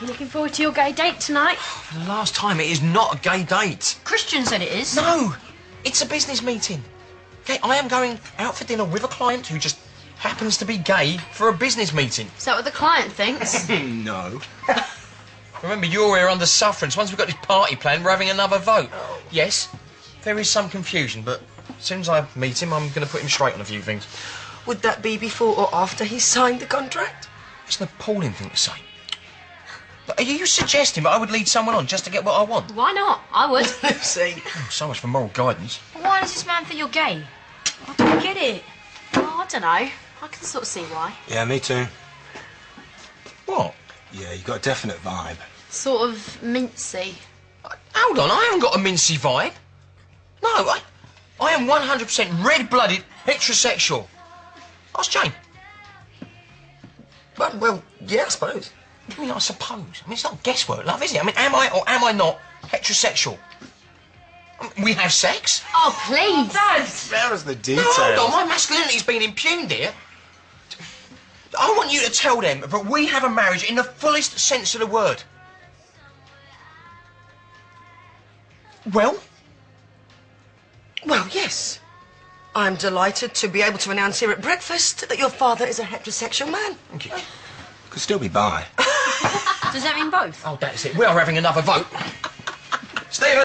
You looking forward to your gay date tonight? Oh, for the last time, it is not a gay date. Christian said it is. No, it's a business meeting. Okay, I am going out for dinner with a client who just happens to be gay for a business meeting. Is that what the client thinks? No. Remember, you're here under sufferance. Once we've got this party planned, we're having another vote. Yes, there is some confusion, but as soon as I meet him, I'm going to put him straight on a few things. Would that be before or after he signed the contract? It's an appalling thing to say. But are you suggesting that I would lead someone on just to get what I want? Why not? I would. See? Oh, so much for moral guidance. Why does this man think you're gay? I don't get it. Oh, I don't know. I can sort of see why. Yeah, me too. What? Yeah, you got a definite vibe. Sort of mincy. Hold on, I haven't got a mincy vibe. No, I, I am 100% red-blooded heterosexual. Ask Jane. Well, well, yeah, I suppose. I mean, I suppose. I mean, it's not guesswork, love, is it? I mean, am I or am I not heterosexual? I mean, we have sex. Oh, please. Oh, there is the No, details. hold on, my masculinity's been impugned here. I want you to tell them that we have a marriage in the fullest sense of the word. Well, Well, yes. I'm delighted to be able to announce here at breakfast that your father is a heterosexual man. thank you. Could still be bi. Does that mean both? Oh, that's it. We are having another vote. Steven!